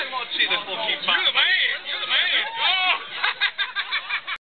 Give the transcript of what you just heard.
I won't see this fucking bat.